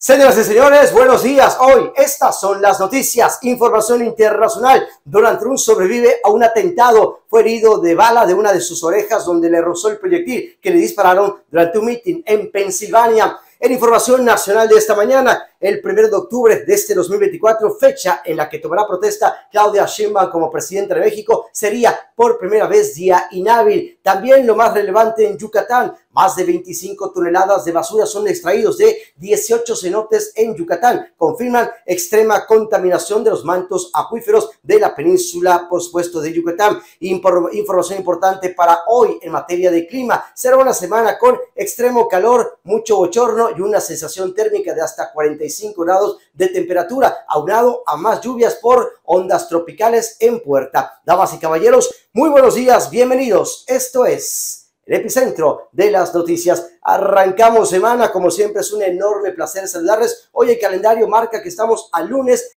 Señoras y señores, buenos días. Hoy estas son las noticias. Información internacional. Donald Trump sobrevive a un atentado. Fue herido de bala de una de sus orejas donde le rozó el proyectil que le dispararon durante un meeting en Pensilvania. En información nacional de esta mañana, el 1 de octubre de este 2024, fecha en la que tomará protesta Claudia Sheinbaum como presidenta de México, sería por primera vez día inhábil. También lo más relevante en Yucatán, más de 25 toneladas de basura son extraídos de 18 cenotes en Yucatán. Confirman extrema contaminación de los mantos acuíferos de la península, por supuesto, de Yucatán. información importante para hoy en materia de clima. Será una semana con extremo calor, mucho bochorno y una sensación térmica de hasta 45 grados de temperatura, aunado a más lluvias por ondas tropicales en puerta. Damas y caballeros, muy buenos días, bienvenidos. Esto es el epicentro de las noticias. Arrancamos semana, como siempre es un enorme placer saludarles. Hoy el calendario marca que estamos al lunes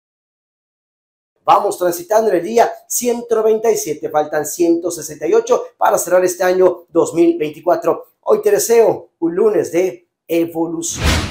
Vamos transitando el día 197, faltan 168 para cerrar este año 2024. Hoy te deseo un lunes de evolución.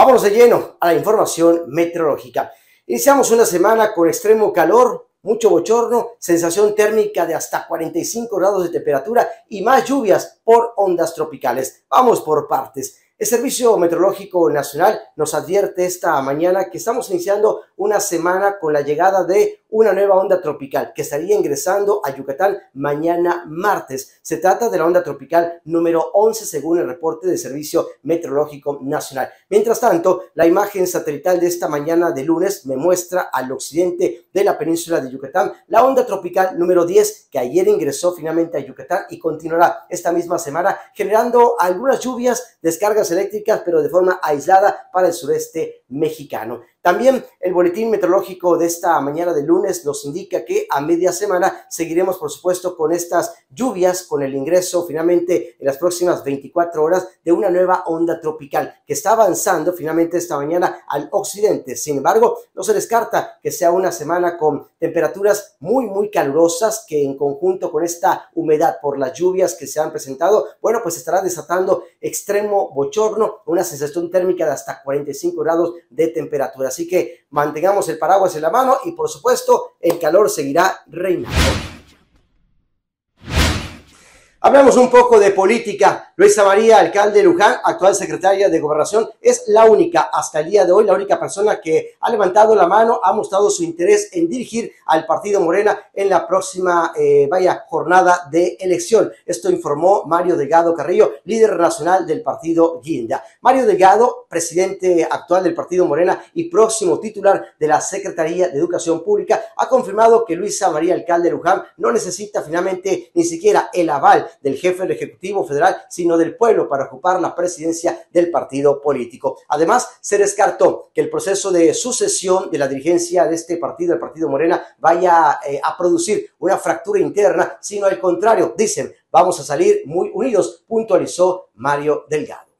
Vámonos de lleno a la información meteorológica. Iniciamos una semana con extremo calor, mucho bochorno, sensación térmica de hasta 45 grados de temperatura y más lluvias por ondas tropicales. Vamos por partes. El Servicio Meteorológico Nacional nos advierte esta mañana que estamos iniciando una semana con la llegada de una nueva onda tropical que estaría ingresando a Yucatán mañana martes. Se trata de la onda tropical número 11 según el reporte del Servicio Meteorológico Nacional. Mientras tanto, la imagen satelital de esta mañana de lunes me muestra al occidente de la península de Yucatán la onda tropical número 10 que ayer ingresó finalmente a Yucatán y continuará esta misma semana generando algunas lluvias, descargas eléctricas, pero de forma aislada para el sureste mexicano. También el boletín meteorológico de esta mañana de lunes nos indica que a media semana seguiremos, por supuesto, con estas lluvias, con el ingreso finalmente en las próximas 24 horas de una nueva onda tropical que está avanzando finalmente esta mañana al occidente. Sin embargo, no se descarta que sea una semana con temperaturas muy, muy calurosas que en conjunto con esta humedad por las lluvias que se han presentado, bueno, pues estará desatando extremo bochorno, una sensación térmica de hasta 45 grados de temperatura. Así que mantengamos el paraguas en la mano y por supuesto el calor seguirá reinando. Hablamos un poco de política. Luisa María, alcalde de Luján, actual secretaria de Gobernación, es la única, hasta el día de hoy, la única persona que ha levantado la mano, ha mostrado su interés en dirigir al partido Morena en la próxima, eh, vaya, jornada de elección. Esto informó Mario Delgado Carrillo, líder nacional del partido Guinda. Mario Delgado, presidente actual del partido Morena y próximo titular de la Secretaría de Educación Pública, ha confirmado que Luisa María, alcalde de Luján, no necesita finalmente ni siquiera el aval del jefe del Ejecutivo Federal, sino del pueblo para ocupar la presidencia del partido político. Además, se descartó que el proceso de sucesión de la dirigencia de este partido, el Partido Morena, vaya eh, a producir una fractura interna, sino al contrario, dicen, vamos a salir muy unidos, puntualizó Mario Delgado.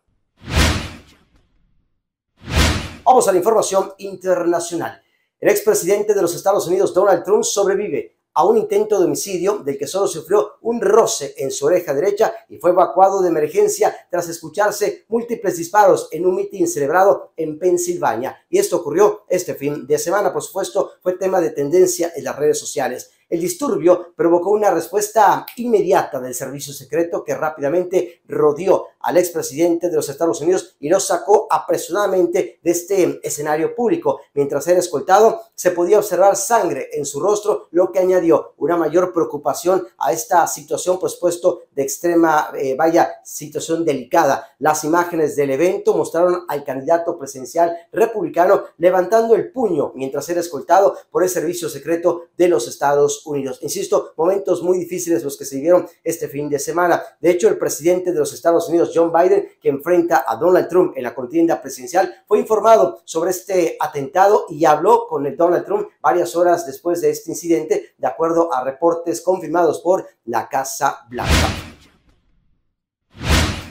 Vamos a la información internacional. El expresidente de los Estados Unidos, Donald Trump, sobrevive a un intento de homicidio del que solo sufrió un roce en su oreja derecha y fue evacuado de emergencia tras escucharse múltiples disparos en un mitin celebrado en Pensilvania. Y esto ocurrió este fin de semana, por supuesto, fue tema de tendencia en las redes sociales. El disturbio provocó una respuesta inmediata del servicio secreto que rápidamente rodeó al expresidente de los Estados Unidos y lo sacó apresuradamente de este escenario público. Mientras era escoltado, se podía observar sangre en su rostro, lo que añadió una mayor preocupación a esta situación, pues puesto de extrema, eh, vaya, situación delicada. Las imágenes del evento mostraron al candidato presidencial republicano levantando el puño mientras era escoltado por el servicio secreto de los Estados Unidos. Insisto, momentos muy difíciles los que se vivieron este fin de semana. De hecho, el presidente de los Estados Unidos, John Biden, que enfrenta a Donald Trump en la contienda presidencial, fue informado sobre este atentado y habló con el Donald Trump varias horas después de este incidente, de acuerdo a reportes confirmados por la Casa Blanca.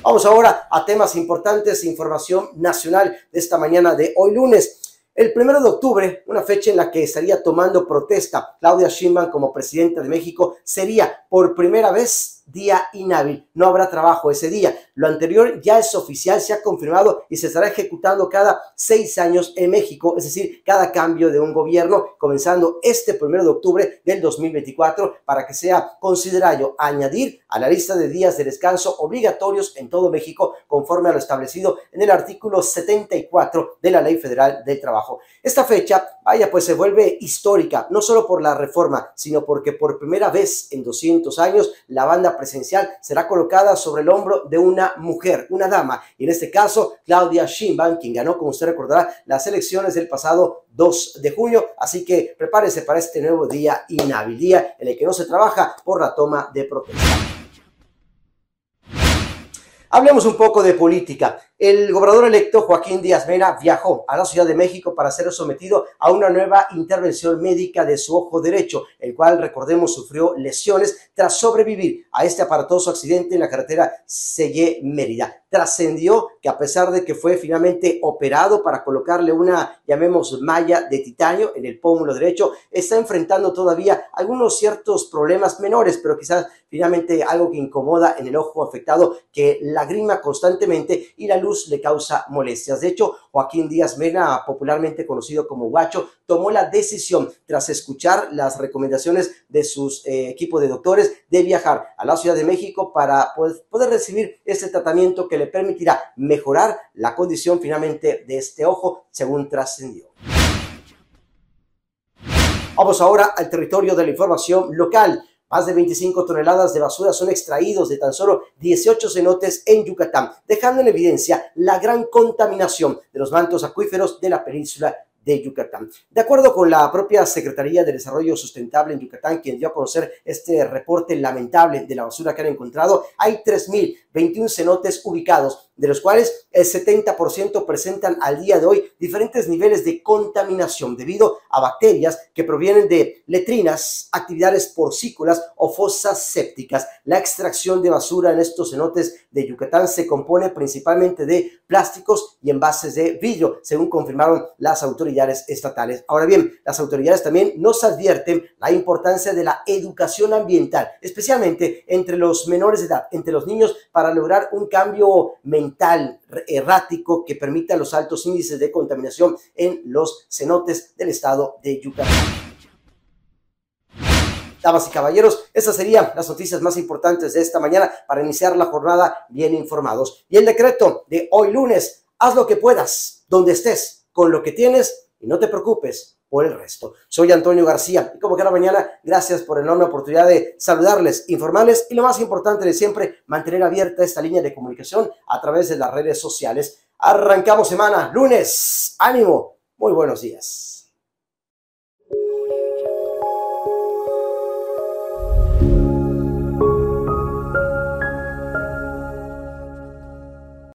Vamos ahora a temas importantes, información nacional de esta mañana de hoy lunes. El primero de octubre, una fecha en la que estaría tomando protesta Claudia Sheinbaum como presidenta de México, sería por primera vez día inhábil, no habrá trabajo ese día. Lo anterior ya es oficial, se ha confirmado y se estará ejecutando cada seis años en México, es decir, cada cambio de un gobierno, comenzando este primero de octubre del 2024, para que sea considerado añadir a la lista de días de descanso obligatorios en todo México, conforme a lo establecido en el artículo 74 de la Ley Federal del Trabajo. Esta fecha, vaya, pues se vuelve histórica, no solo por la reforma, sino porque por primera vez en 200 años la banda presencial será colocada sobre el hombro de una mujer, una dama, y en este caso Claudia Sheinbaum, quien ganó, como usted recordará, las elecciones del pasado 2 de junio, así que prepárese para este nuevo día inhábil, día en el que no se trabaja por la toma de protesta. Hablemos un poco de política. El gobernador electo Joaquín Díaz Mena viajó a la Ciudad de México para ser sometido a una nueva intervención médica de su ojo derecho, el cual, recordemos, sufrió lesiones tras sobrevivir a este aparatoso accidente en la carretera Selle-Mérida. Trascendió que a pesar de que fue finalmente operado para colocarle una, llamemos, malla de titanio en el pómulo derecho, está enfrentando todavía algunos ciertos problemas menores, pero quizás finalmente algo que incomoda en el ojo afectado, que lagrima constantemente y la luz le causa molestias. De hecho, Joaquín Díaz Mena, popularmente conocido como Guacho, tomó la decisión, tras escuchar las recomendaciones de sus eh, equipos de doctores, de viajar a la Ciudad de México para poder recibir este tratamiento que le permitirá mejorar la condición finalmente de este ojo, según trascendió. Vamos ahora al territorio de la información local. Más de 25 toneladas de basura son extraídos de tan solo 18 cenotes en Yucatán, dejando en evidencia la gran contaminación de los mantos acuíferos de la península de Yucatán. De acuerdo con la propia Secretaría de Desarrollo Sustentable en Yucatán, quien dio a conocer este reporte lamentable de la basura que han encontrado, hay 3.021 cenotes ubicados de los cuales el 70% presentan al día de hoy diferentes niveles de contaminación debido a bacterias que provienen de letrinas, actividades porcícolas o fosas sépticas. La extracción de basura en estos cenotes de Yucatán se compone principalmente de plásticos y envases de vidrio, según confirmaron las autoridades estatales. Ahora bien, las autoridades también nos advierten la importancia de la educación ambiental, especialmente entre los menores de edad, entre los niños, para lograr un cambio mental errático que permita los altos índices de contaminación en los cenotes del estado de Yucatán. Damas y caballeros, esas serían las noticias más importantes de esta mañana para iniciar la jornada bien informados. Y el decreto de hoy lunes, haz lo que puedas, donde estés, con lo que tienes y no te preocupes por el resto. Soy Antonio García y como cada mañana, gracias por la enorme oportunidad de saludarles, informarles y lo más importante de siempre, mantener abierta esta línea de comunicación a través de las redes sociales. Arrancamos semana, lunes, ánimo, muy buenos días.